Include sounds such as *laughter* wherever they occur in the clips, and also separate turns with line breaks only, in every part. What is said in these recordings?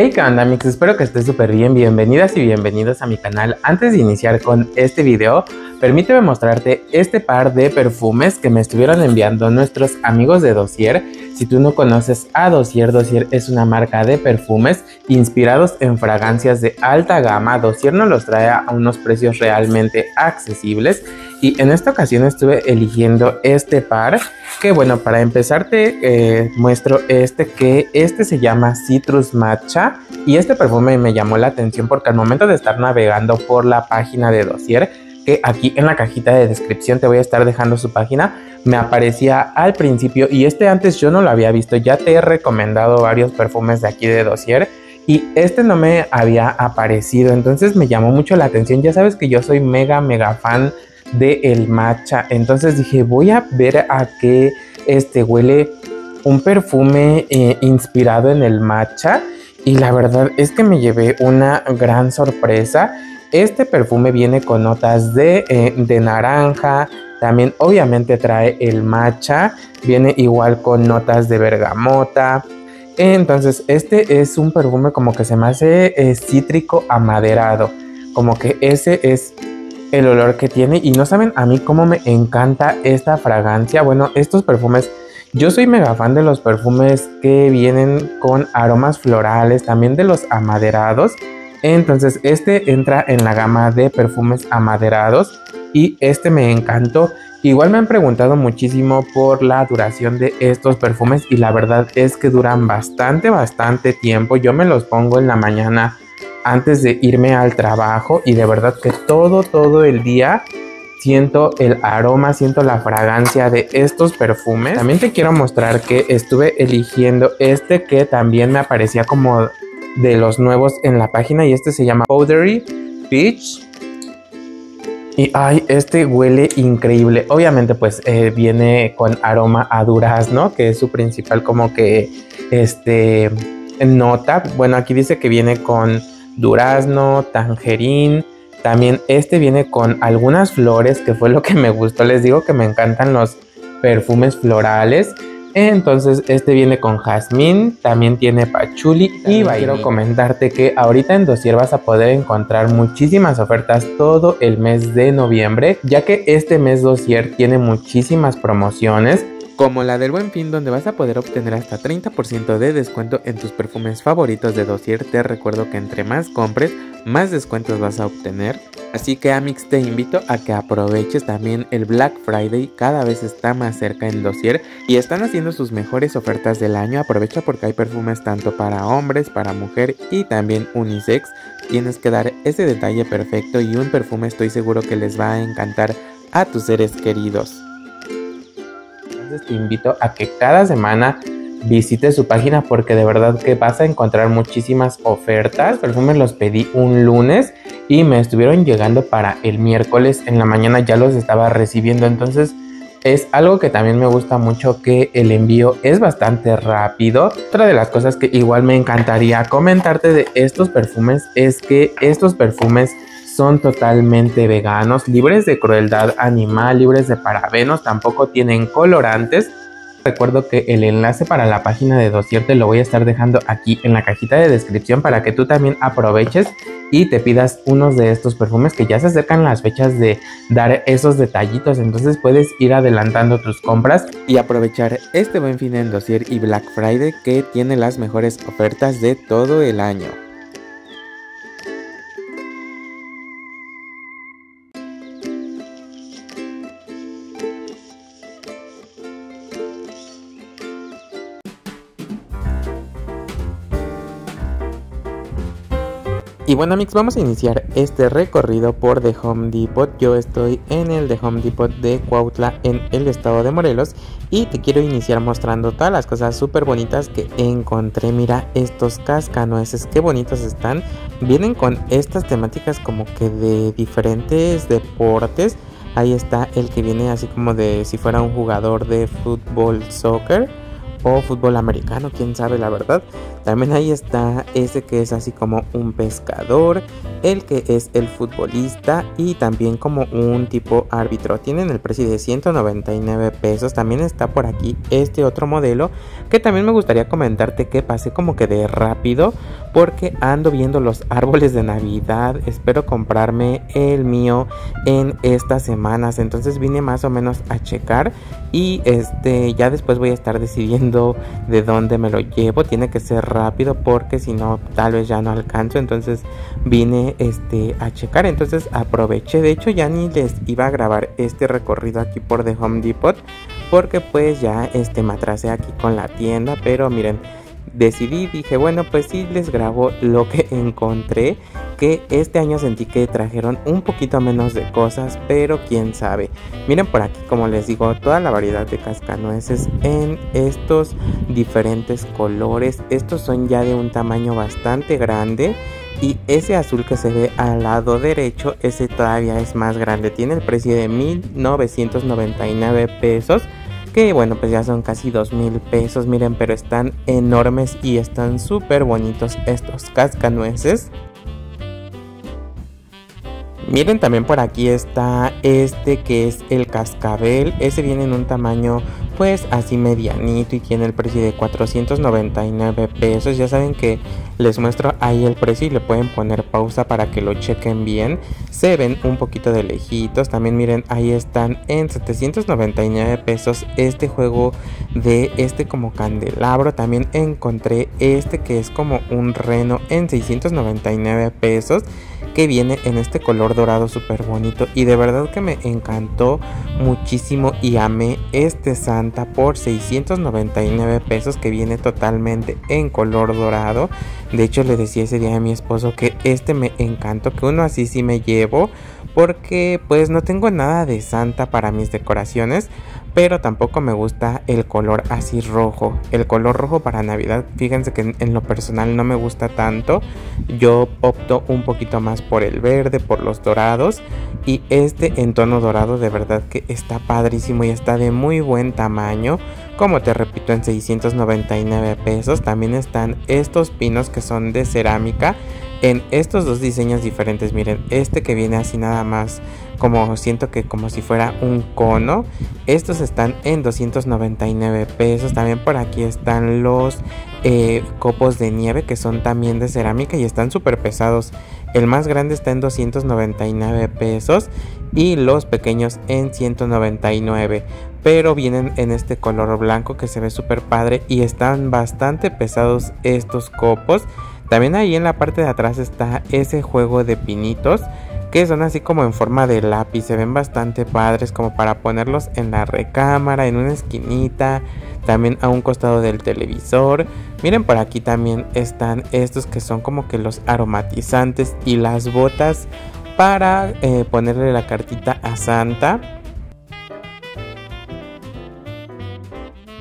Hey, ¿qué? Espero que estés súper bien. Bienvenidas y bienvenidos a mi canal. Antes de iniciar con este video, permíteme mostrarte este par de perfumes que me estuvieron enviando nuestros amigos de Dossier. Si tú no conoces a Dossier, Dossier es una marca de perfumes inspirados en fragancias de alta gama. Dossier nos los trae a unos precios realmente accesibles y en esta ocasión estuve eligiendo este par que bueno para empezar te eh, muestro este que este se llama Citrus Matcha y este perfume me llamó la atención porque al momento de estar navegando por la página de Dossier que aquí en la cajita de descripción te voy a estar dejando su página me aparecía al principio y este antes yo no lo había visto ya te he recomendado varios perfumes de aquí de Dossier y este no me había aparecido entonces me llamó mucho la atención ya sabes que yo soy mega mega fan de el matcha. Entonces dije, voy a ver a qué este, huele un perfume eh, inspirado en el matcha. Y la verdad es que me llevé una gran sorpresa. Este perfume viene con notas de, eh, de naranja, también obviamente trae el matcha, viene igual con notas de bergamota. Entonces este es un perfume como que se me hace eh, cítrico amaderado, como que ese es el olor que tiene y no saben a mí cómo me encanta esta fragancia. Bueno, estos perfumes, yo soy mega fan de los perfumes que vienen con aromas florales, también de los amaderados. Entonces este entra en la gama de perfumes amaderados y este me encantó. Igual me han preguntado muchísimo por la duración de estos perfumes y la verdad es que duran bastante, bastante tiempo. Yo me los pongo en la mañana antes de irme al trabajo y de verdad que todo, todo el día siento el aroma, siento la fragancia de estos perfumes. También te quiero mostrar que estuve eligiendo este que también me aparecía como de los nuevos en la página y este se llama Powdery Peach. Y ay, este huele increíble. Obviamente pues eh, viene con aroma a durazno, que es su principal como que este nota. Bueno, aquí dice que viene con durazno, tangerín. También este viene con algunas flores, que fue lo que me gustó. Les digo que me encantan los perfumes florales. Entonces este viene con jazmín, también tiene pachuli y quiero comentarte que ahorita en Dosier vas a poder encontrar muchísimas ofertas todo el mes de noviembre, ya que este mes Dosier tiene muchísimas promociones como la del Buen Fin donde vas a poder obtener hasta 30% de descuento en tus perfumes favoritos de Dossier. Te recuerdo que entre más compres, más descuentos vas a obtener. Así que Amix te invito a que aproveches también el Black Friday, cada vez está más cerca en Dossier y están haciendo sus mejores ofertas del año. Aprovecha porque hay perfumes tanto para hombres, para mujer y también unisex. Tienes que dar ese detalle perfecto y un perfume estoy seguro que les va a encantar a tus seres queridos te invito a que cada semana visites su página porque de verdad que vas a encontrar muchísimas ofertas. Perfumes los pedí un lunes y me estuvieron llegando para el miércoles en la mañana ya los estaba recibiendo. Entonces es algo que también me gusta mucho que el envío es bastante rápido. Otra de las cosas que igual me encantaría comentarte de estos perfumes es que estos perfumes son totalmente veganos, libres de crueldad animal, libres de parabenos, tampoco tienen colorantes. Recuerdo que el enlace para la página de Dossier te lo voy a estar dejando aquí en la cajita de descripción para que tú también aproveches y te pidas unos de estos perfumes que ya se acercan las fechas de dar esos detallitos. Entonces puedes ir adelantando tus compras y aprovechar este buen fin en Dossier y Black Friday que tiene las mejores ofertas de todo el año. Y bueno amigos, vamos a iniciar este recorrido por The Home Depot. Yo estoy en el The Home Depot de Cuautla en el estado de Morelos y te quiero iniciar mostrando todas las cosas súper bonitas que encontré. Mira estos cascanueces, qué bonitos están. Vienen con estas temáticas como que de diferentes deportes. Ahí está el que viene así como de si fuera un jugador de fútbol, soccer o fútbol americano, quién sabe la verdad. También ahí está ese que es así como un pescador, el que es el futbolista y también como un tipo árbitro. Tienen el precio de 199 pesos. También está por aquí este otro modelo que también me gustaría comentarte que pasé como que de rápido porque ando viendo los árboles de Navidad. Espero comprarme el mío en estas semanas. Entonces vine más o menos a checar y este ya después voy a estar decidiendo de dónde me lo llevo. Tiene que ser rápido porque si no tal vez ya no alcanzo. Entonces vine este a checar. Entonces aproveché. De hecho ya ni les iba a grabar este recorrido aquí por The Home Depot porque pues ya este me atrasé aquí con la tienda. Pero miren decidí, dije, bueno, pues sí les grabo lo que *laughs* encontré, que este año sentí que trajeron un poquito menos de cosas, pero quién sabe. Miren por aquí, como les digo, toda la variedad de cascanueces en estos diferentes colores. Estos son ya de un tamaño bastante grande. Y ese azul que se ve al lado derecho, ese todavía es más grande. Tiene el precio de 1999 pesos que bueno pues ya son casi dos mil pesos miren pero están enormes y están súper bonitos estos cascanueces Miren también por aquí está este que es el cascabel. Ese viene en un tamaño pues así medianito y tiene el precio de 499 pesos. Ya saben que les muestro ahí el precio y le pueden poner pausa para que lo chequen bien. Se ven un poquito de lejitos. También miren ahí están en 799 pesos este juego de este como candelabro. También encontré este que es como un reno en 699 pesos que viene en este color dorado súper bonito. Y de verdad que me encantó muchísimo y amé este Santa por 699 pesos que viene totalmente en color dorado. De hecho le decía ese día a mi esposo que este me encantó que uno así sí me llevo porque pues no tengo nada de Santa para mis decoraciones pero tampoco me gusta el color así rojo. El color rojo para Navidad, fíjense que en, lo personal no me gusta tanto. Yo opto un poquito más por el verde, por los dorados. Y este en tono dorado de verdad que está padrísimo y está de muy buen tamaño. Como te repito, en 699 pesos. También están estos pinos que son de cerámica en estos dos diseños diferentes. Miren, este que viene así nada más como siento que como si fuera un cono. Estos están en 299 pesos. También por aquí están los eh, copos de nieve que son también de cerámica y están súper pesados. El más grande está en 299 pesos y los pequeños en 199 pero vienen en este color blanco que se ve súper padre y están bastante pesados estos copos también ahí en la parte de atrás está ese juego de pinitos que son así como en forma de lápiz, se ven bastante padres como para ponerlos en la recámara, en una esquinita, también a un costado del televisor. Miren por aquí también están estos que son como que los aromatizantes y las botas para eh, ponerle la cartita a Santa.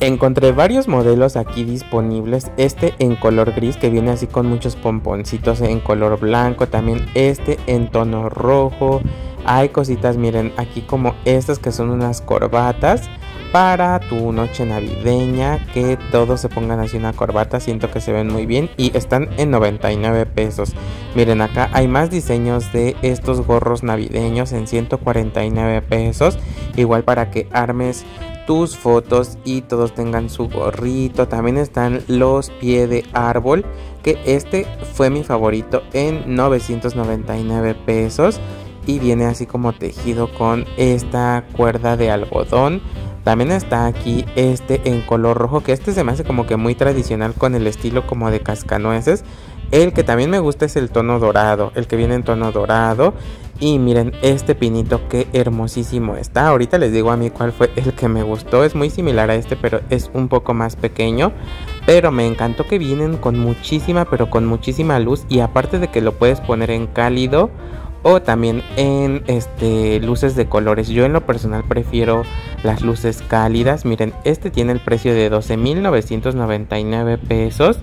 Encontré varios modelos aquí disponibles, este en color gris que viene así con muchos pomponcitos en color blanco, también este en tono rojo, hay cositas miren aquí como estas que son unas corbatas para tu noche navideña que todos se pongan así una corbata siento que se ven muy bien y están en 99 pesos. Miren acá hay más diseños de estos gorros navideños en 149 pesos. Igual para que armes tus fotos y todos tengan su gorrito. También están los pie de árbol, que este fue mi favorito en 999 pesos y viene así como tejido con esta cuerda de algodón. También está aquí este en color rojo, que este se me hace como que muy tradicional con el estilo como de cascanueces. El que también me gusta es el tono dorado, el que viene en tono dorado. Y miren este pinito que hermosísimo está. Ahorita les digo a mí cuál fue el que me gustó. Es muy similar a este pero es un poco más pequeño. Pero me encantó que vienen con muchísima pero con muchísima luz. Y aparte de que lo puedes poner en cálido o también en este luces de colores. Yo en lo personal prefiero las luces cálidas. Miren, este tiene el precio de 12.999 pesos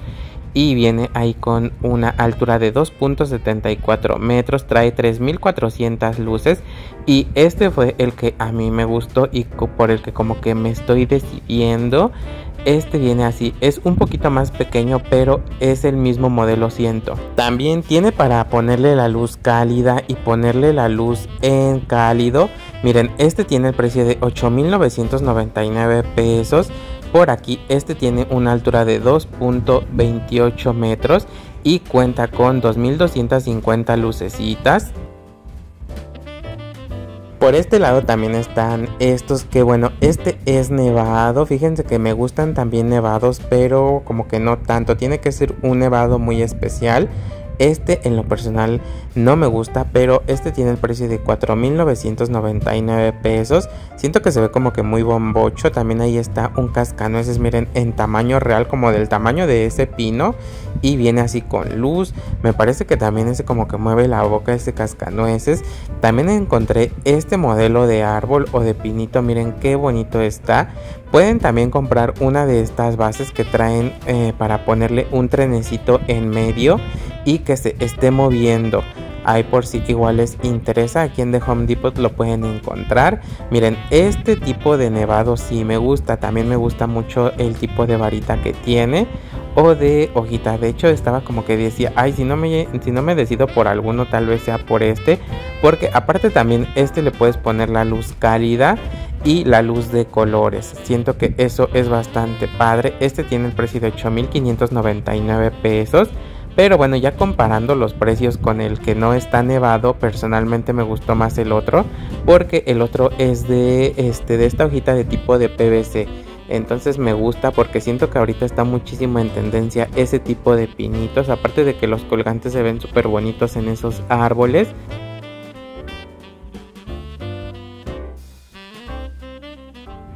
y viene ahí con una altura de 2.74 metros, trae 3400 luces y este fue el que a mí me gustó y por el que como que me estoy decidiendo. este viene así, es un poquito más pequeño pero es el mismo modelo siento. También tiene para ponerle la luz cálida y ponerle la luz en cálido. Miren, este tiene el precio de 8.999 pesos. Por aquí este tiene una altura de 2.28 metros y cuenta con 2250 lucecitas. Por este lado también están estos que bueno, este es nevado. Fíjense que me gustan también nevados, pero como que no tanto. Tiene que ser un nevado muy especial. Este en lo personal no me gusta, pero este tiene el precio de 4.999 pesos. Siento que se ve como que muy bombocho. También ahí está un cascanueces, miren, en tamaño real, como del tamaño de ese pino. Y viene así con luz. Me parece que también ese como que mueve la boca ese cascanueces. También encontré este modelo de árbol o de pinito. Miren qué bonito está. Pueden también comprar una de estas bases que traen eh, para ponerle un trenecito en medio y que se esté moviendo. Ahí por si igual les interesa, aquí en The Home Depot lo pueden encontrar. Miren, este tipo de nevado sí me gusta. También me gusta mucho el tipo de varita que tiene o de hojita. De hecho, estaba como que decía, ay, si no me, si no me decido por alguno, tal vez sea por este. Porque aparte también este le puedes poner la luz cálida y la luz de colores. Siento que eso es bastante padre. Este tiene el precio de 8.599 pesos. Pero bueno, ya comparando los precios con el que no está nevado, personalmente me gustó más el otro. Porque el otro es de, este, de esta hojita de tipo de PVC. Entonces me gusta porque siento que ahorita está muchísimo en tendencia ese tipo de pinitos. Aparte de que los colgantes se ven súper bonitos en esos árboles.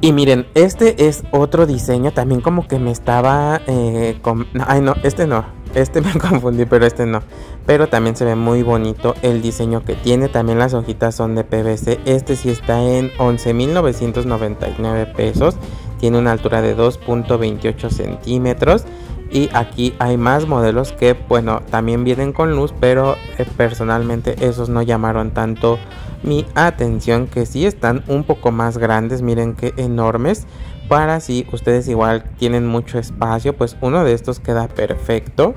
Y miren, este es otro diseño, también como que me estaba... Eh, ay no, este no, este *laughs* me confundí, pero este no. Pero también se ve muy bonito el diseño que tiene, también las hojitas son de PVC. Este sí está en 11.999 pesos, tiene una altura de 2.28 centímetros. Y aquí hay más modelos que, bueno, también vienen con luz, pero eh, personalmente esos no llamaron tanto mi atención que sí están un poco más grandes, miren qué enormes. Para si ustedes igual tienen mucho espacio, pues uno de estos queda perfecto.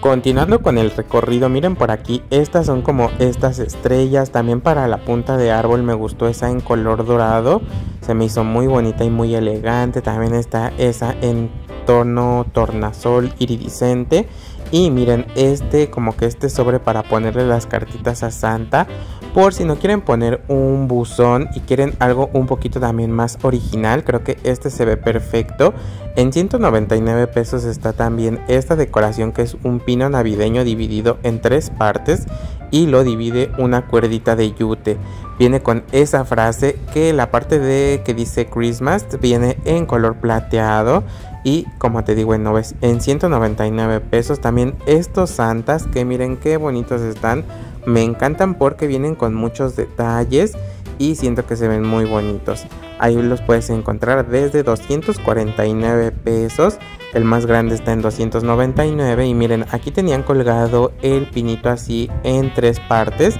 Continuando con el recorrido, miren por aquí, estas son como estas estrellas, también para la punta de árbol me gustó esa en color dorado, se me hizo muy bonita y muy elegante, también está esa en tono tornasol iridiscente y miren este como que este sobre para ponerle las cartitas a Santa por si no quieren poner un buzón y quieren algo un poquito también más original, creo que este se ve perfecto. En 199 pesos está también esta decoración que es un pino navideño dividido en tres partes y lo divide una cuerdita de yute. Viene con esa frase que la parte de que dice Christmas viene en color plateado y como te digo en, en 199 pesos también estos santas que miren qué bonitos están me encantan porque vienen con muchos detalles y siento que se ven muy bonitos. Ahí los puedes encontrar desde 249 pesos. El más grande está en 299 y miren, aquí tenían colgado el pinito así en tres partes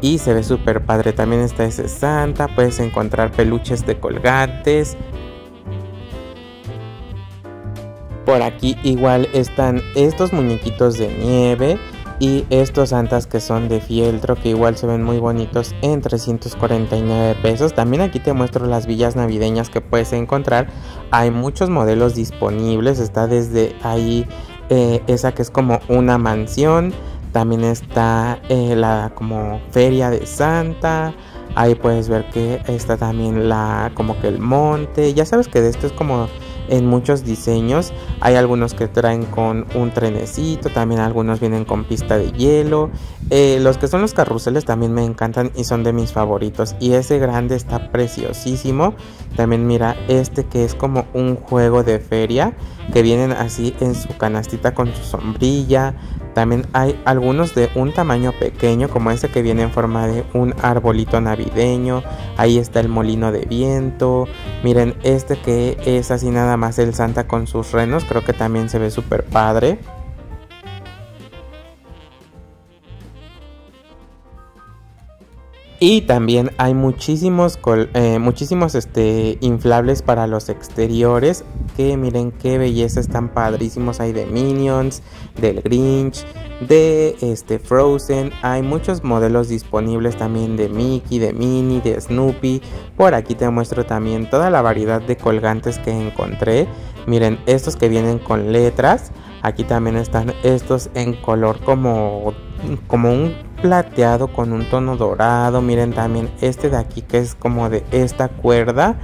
y se ve súper padre. También está ese Santa, puedes encontrar peluches de colgantes. Por aquí igual están estos muñequitos de nieve y estos santas que son de fieltro que igual se ven muy bonitos en 349 pesos. También aquí te muestro las villas navideñas que puedes encontrar. Hay muchos modelos disponibles. Está desde ahí eh, esa que es como una mansión. También está eh, la como feria de santa. Ahí puedes ver que está también la como que el monte. Ya sabes que de esto es como en muchos diseños. Hay algunos que traen con un trenecito, también algunos vienen con pista de hielo. Eh, los que son los carruseles también me encantan y son de mis favoritos. Y ese grande está preciosísimo. También mira este que es como un juego de feria que vienen así en su canastita con su sombrilla. También hay algunos de un tamaño pequeño como ese que viene en forma de un arbolito navideño. Ahí está el molino de viento. Miren este que es así nada más el Santa con sus renos, creo que también se ve súper padre. Y también hay muchísimos, eh, muchísimos este, inflables para los exteriores. Que miren qué belleza, están padrísimos. Hay de Minions, del Grinch, de este, Frozen. Hay muchos modelos disponibles también de Mickey, de Minnie, de Snoopy. Por aquí te muestro también toda la variedad de colgantes que encontré. Miren, estos que vienen con letras. Aquí también están estos en color como, como un plateado con un tono dorado. Miren también este de aquí que es como de esta cuerda.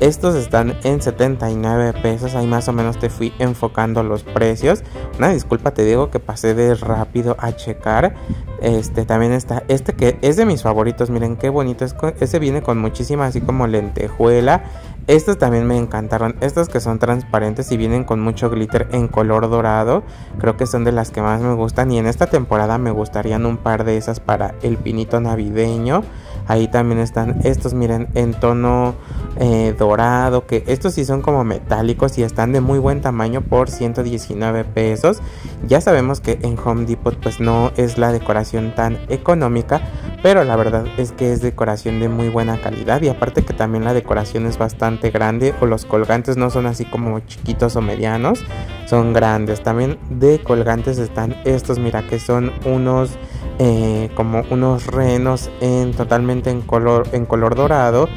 Estos están en 79 pesos. Ahí más o menos te fui enfocando los precios. Una disculpa, te digo que pasé de rápido a checar. Este también está. Este que es de mis favoritos. Miren qué bonito. Es, ese viene con muchísima así como lentejuela. Estos también me encantaron. Estos que son transparentes y vienen con mucho glitter en color dorado. Creo que son de las que más me gustan. Y en esta temporada me gustarían un par de esas para el pinito navideño. Ahí también están estos, miren, en tono eh, dorado. Que estos sí son como metálicos y están de muy buen tamaño por 119 pesos. Ya sabemos que en Home Depot pues no es la decoración tan económica. Pero la verdad es que es decoración de muy buena calidad. Y aparte que también la decoración es bastante grande o los colgantes no son así como chiquitos o medianos, son grandes. También de colgantes están estos, mira que son unos eh, como unos renos en totalmente en color en color dorado.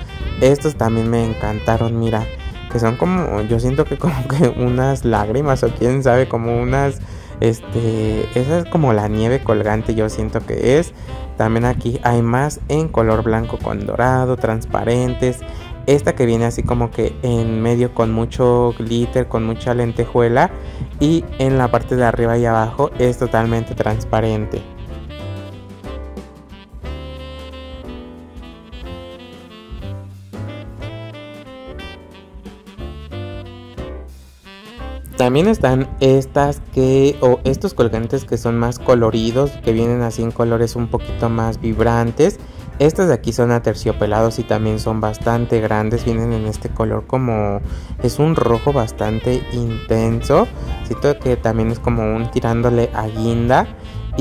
Estos también me encantaron, mira, que son como yo siento que como que unas lágrimas o quién sabe como unas este, esa es como la nieve colgante, yo siento que es. También aquí hay más en color blanco con dorado, transparentes. Esta que viene así como que en medio con mucho glitter, con mucha lentejuela. Y en la parte de arriba y abajo es totalmente transparente. También están estas que, o estos colgantes que son más coloridos, que vienen así en colores un poquito más vibrantes. Estas de aquí son aterciopelados y también son bastante grandes, vienen en este color como, es un rojo bastante intenso. Siento que también es como un tirándole a guinda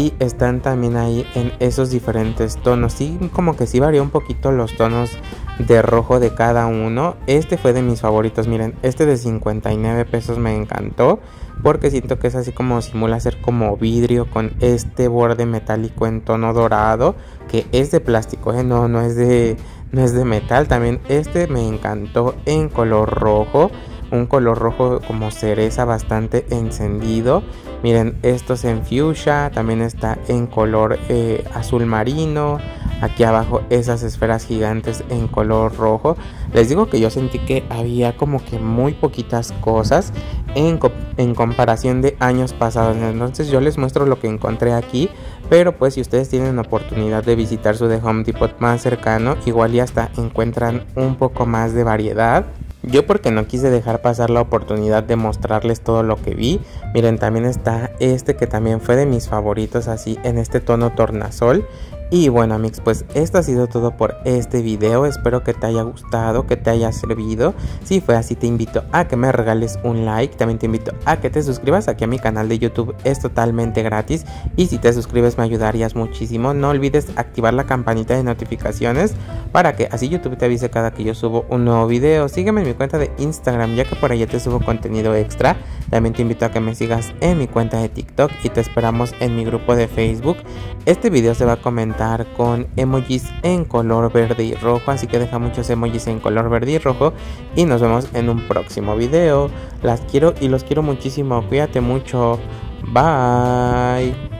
y están también ahí en esos diferentes tonos. Sí, como que sí varía un poquito los tonos de rojo de cada uno. Este fue de mis favoritos. Miren, este de 59 pesos me encantó. Porque siento que es así como simula ser como vidrio con este borde metálico en tono dorado. Que es de plástico, ¿eh? no, no es de, no es de metal. También este me encantó en color rojo un color rojo como cereza bastante encendido. Miren, estos en fuchsia, también está en color eh, azul marino. Aquí abajo esas esferas gigantes en color rojo. Les digo que yo sentí que había como que muy poquitas cosas en, en comparación de años pasados. Entonces yo les muestro lo que encontré aquí. Pero pues si ustedes tienen oportunidad de visitar su de Home Depot más cercano, igual y hasta encuentran un poco más de variedad. Yo porque no quise dejar pasar la oportunidad de mostrarles todo lo que vi. Miren, también está este que también fue de mis favoritos así en este tono tornasol. Y bueno amigos, pues esto ha sido todo por este video. Espero que te haya gustado, que te haya servido. Si fue así, te invito a que me regales un like. También te invito a que te suscribas aquí a mi canal de YouTube. Es totalmente gratis. Y si te suscribes me ayudarías muchísimo. No olvides activar la campanita de notificaciones para que así YouTube te avise cada que yo subo un nuevo video. Sígueme en mi cuenta de Instagram ya que por ahí te subo contenido extra. También te invito a que me sigas en mi cuenta de TikTok y te esperamos en mi grupo de Facebook. Este video se va a comentar con emojis en color verde y rojo así que deja muchos emojis en color verde y rojo y nos vemos en un próximo video. Las quiero y los quiero muchísimo cuídate mucho bye